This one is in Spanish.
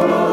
Oh.